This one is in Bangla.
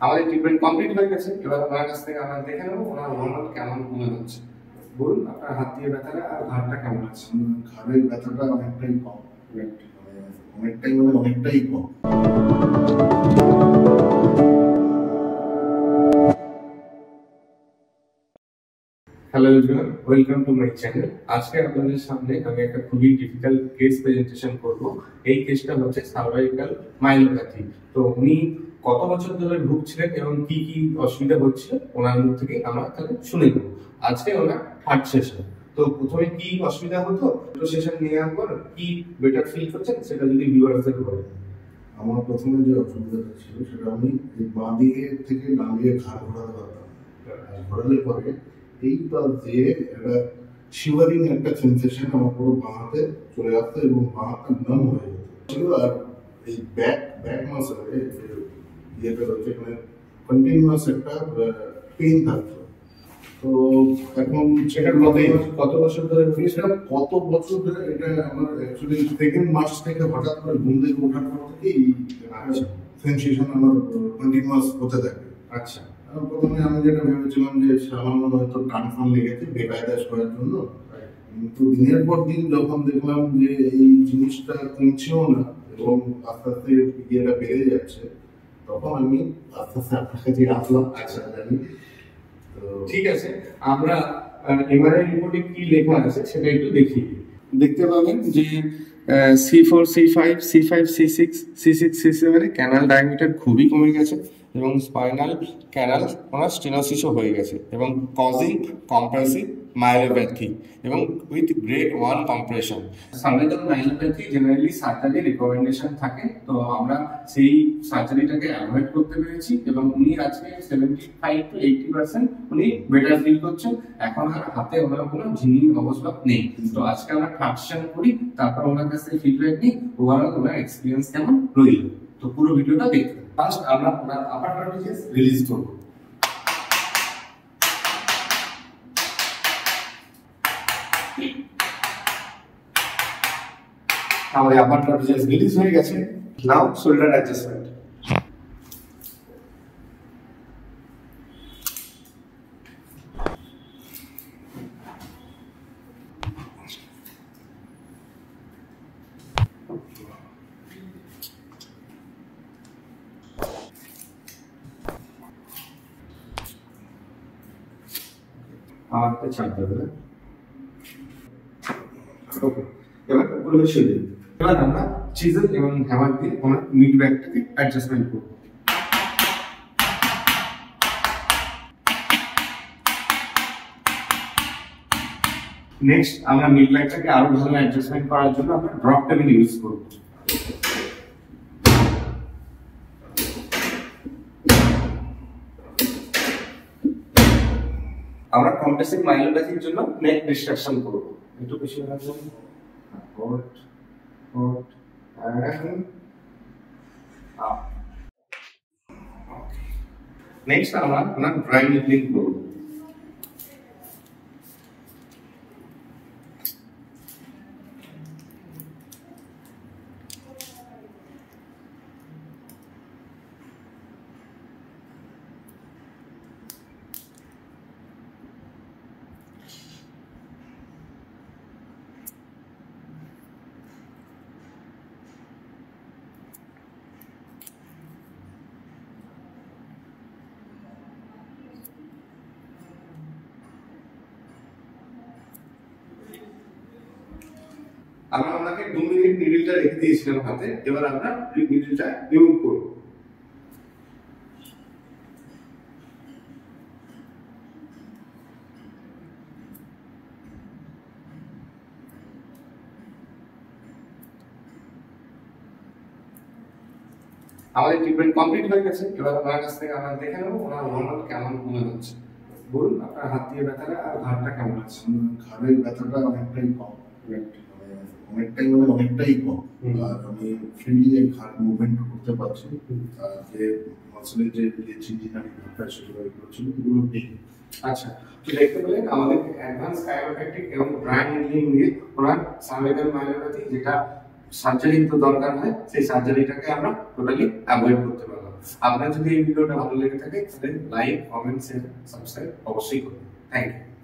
আমাদের ট্রিটমেন্ট কমপ্লিট হয়ে গেছে। এবার ওনার কাছ থেকে আমরা দেখে নেব ওনার ওভারঅল কেমন মনে হচ্ছে। বলুন আপনার হাত দিয়ে ব্যথাটা আর ঘাড়টা কেমন আছে ঘাড়ের ব্যথাটা অনেকটাই কম। অনেকটাই মানে অনেকটাই কম। Hello everyone welcome to my channel আজকে আপনাদের সামনে আমি একটা খুবই ডিফিকাল্ট কেস প্রেজেন্টেশন করব। এই কেসটা হচ্ছে সার্ভাইকাল মাইলোপ্যাথি তো উনি কত বছর ধরে ভুগছিলেন এবং কি কি অসুবিধা হচ্ছে? ওনার মুখ থেকে আমরা তাহলে শুনে নেব। আজকে ওনার থার্ড সেশন তো প্রথমে কি অসুবিধা হতো? তো সেশন নেওয়ার পর কি বেটার ফিল করছেন? সেটা যদি ভিউয়ার্সদের বলেন। আমার প্রথমে যে অসুবিধাটা ছিল, সেটা আমি বাঁ দিকে থেকে ডান দিকে ঘাড় ঘোরাতে পারতাম। ঘোরালে পরে এই পাশ দিয়ে একটা শিভারিং একটা সেন্সেশন আমার পুরো বাঁ হাতে চলে আসতো এবং বাঁ হাতটা নাম হয়ে যেত। আর এই ব্যাক ব্যাক মাসেলে ইয়েটা রয়েছে এখানে কন্টিনিউয়াস একটা পেইন থাকতো। তো এখন সেটা কত কত বছর ধরে সেটা কত বছর ধরে এটা আমার অ্যাকচুয়ালি সেকেন্ড মাস থেকে হঠাৎ করে ঘুম থেকে ওঠার পর থেকে এই সেন্সেশন আমার কন্টিনিউয়াস হতে থাকে। আচ্ছা। প্রথমে আমি যেটা ভেবেছিলাম যে সামান্য হয়তো টান ফান লেগেছে বেকায়দাস করার জন্য। কিন্তু দিনের পর দিন যখন দেখলাম যে এই জিনিসটা কমছেও না এবং আস্তে আস্তে ইয়েটা বেড়ে যাচ্ছে তখন আমি আস্তে আস্তে আপনার কাছে আসলাম আচ্ছা জানি তো ঠিক আছে আমরা এমআরআই রিপোর্টে কি লেখা আছে সেটা একটু দেখি দেখতে পাবেন যে C four C five C five C six C six C সেভেনে ক্যানাল ডায়ামিটার খুবই কমে গেছে এবং স্পাইনাল ক্যানাল ওনার স্টেনোসিসও হয়ে গেছে এবং কজিং কম্প্রেসিভ মায়োপ্যাথি এবং with grade one compression cervical myopathy generally surgery recommendation থাকে, তো আমরা সেই সার্জারিটাকে অ্যাভয়েড করতে পেরেছি এবং উনি আজকে seventy five to eighty percent উনি বেটার ফিল করছেন। এখন আর হাতে ওনার কোনো ঝিমির অবস্থা নেই। তো আজকে আমরা ট্রাকশন করি, তারপর ওনার কাছে ফিডব্যাক নিই ওভারঅল ওনার এক্সপিরিয়েন্স কেমন রইল। তো পুরো ভিডিওটা দেখতে ফার্স্ট আমরা ওনার আপার রিলিজ করব। আমাদের আপার ট্রাপিজিয়াস রিলিজ হয়ে গেছে। নাও শোল্ডার অ্যাডজাস্টমেন্ট আর তো চাপ দেবে না এবার আমরা চিজেল মিড অ্যাডজাস্টমেন্ট করব। নেক্সট আমরা মিড আরও ভালো অ্যাডজাস্টমেন্ট করার জন্য আমরা ইউজ আমরা মাইলোপ্যাথির জন্য নেক ডিস্ট্রাকশন করব। একটু বেশি রাখবেন Forward, forward, and up. Next আমরা ওনার ড্রাই নিডলিং করব আমরা ওনাকে দু মিনিট নিডলটা রেখে দিয়েছিলাম হাতে এবার আমরা নিডলটা রিমুভ করব। আমাদের ট্রিটমেন্ট কমপ্লিট হয়ে গেছে। এবার ওনার কাছ থেকে আমরা দেখে নেব ওনার ওভারঅল কেমন মনে হচ্ছে। বলুন আপনার হাত দিয়ে ব্যথাটা আর ঘাড়টা কেমন আছে? ঘাড়ের ব্যথাটা অনেকটাই কম। অনেকটাই মানে অনেকটাই কম। আর আমি ফ্রিলি ঘাড় মুভমেন্ট করতে পারছি। যে মাসলের যে যে চিনচিনানি ভাবটা সেগুলো এগুলো ছিল এগুলো নেই। আচ্ছা তো দেখতে পেলেন আমাদের অ্যাডভান্স কায়োপ্যাটিক এবং ড্রাই নিডলিং দিয়ে ওনার সার্ভাইকাল মায়োপ্যাথি যেটা সার্জারি তো দরকার হয় সেই সার্জারিটাকে আমরা টোটালি অ্যাভয়েড করতে পারলাম। আপনার যদি এই ভিডিওটা ভালো লেগে থাকে তাহলে লাইক কমেন্ট শেয়ার সাবস্ক্রাইব অবশ্যই করুন থ্যাংক ইউ